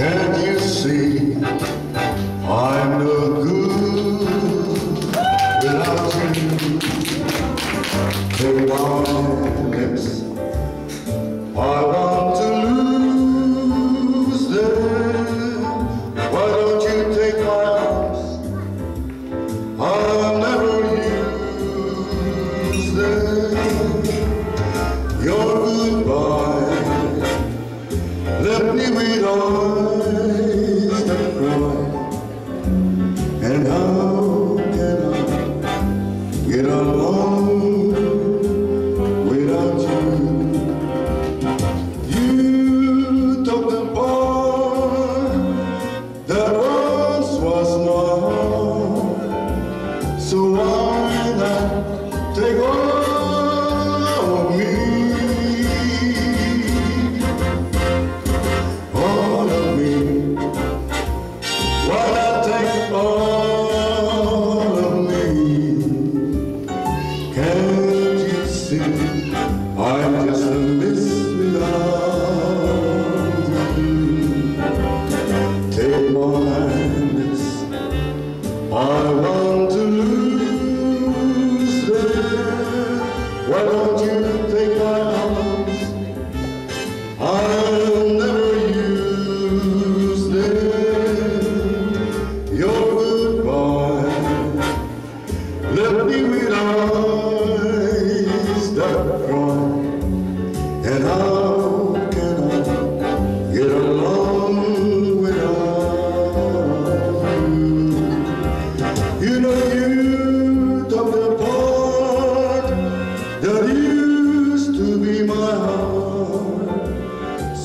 you see, I'm no good without you. Take my lips, I want to lose them. Why don't you take my arms? I'll never use them. Your goodbye left me with eyes get along without you? You took the part that once was mine. So why not take all I'm just a mess without you? Take my lips, I want to lose them. Why